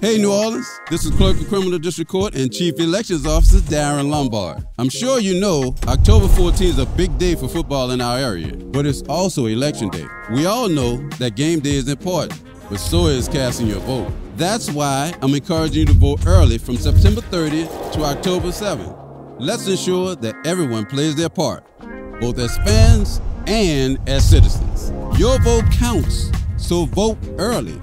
Hey, New Orleans, this is Clerk of Criminal District Court and Chief Elections Officer Darren Lombard. I'm sure you know October 14 is a big day for football in our area, but it's also Election Day. We all know that game day is important, but so is casting your vote. That's why I'm encouraging you to vote early from September 30th to October 7th. Let's ensure that everyone plays their part, both as fans and as citizens. Your vote counts, so vote early.